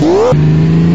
Whoa!